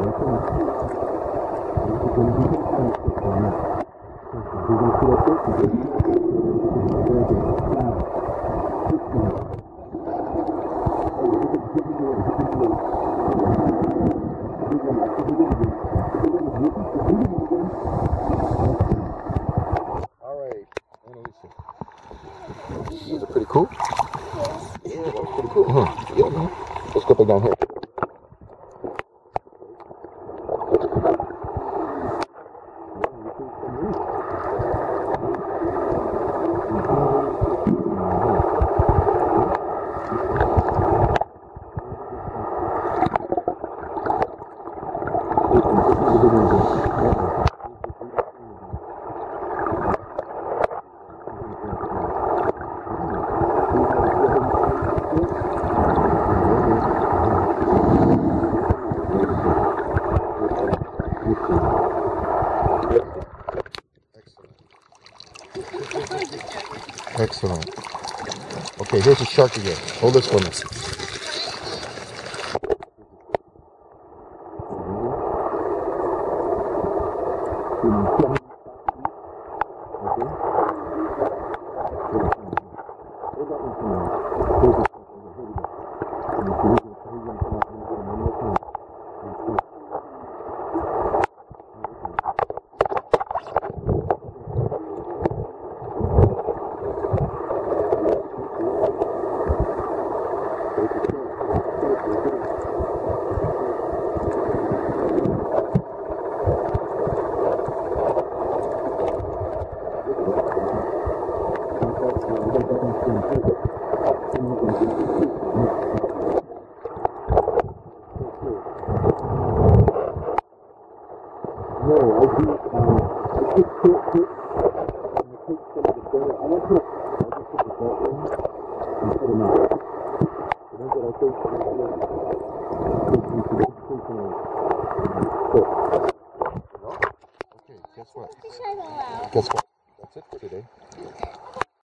These are pretty cool. Yeah, that was pretty cool, huh? Yeah, man. Let's go back down here. Excellent. Okay, here's a shark again. Hold this me. Okay, guess what? Guess what? That's it for today.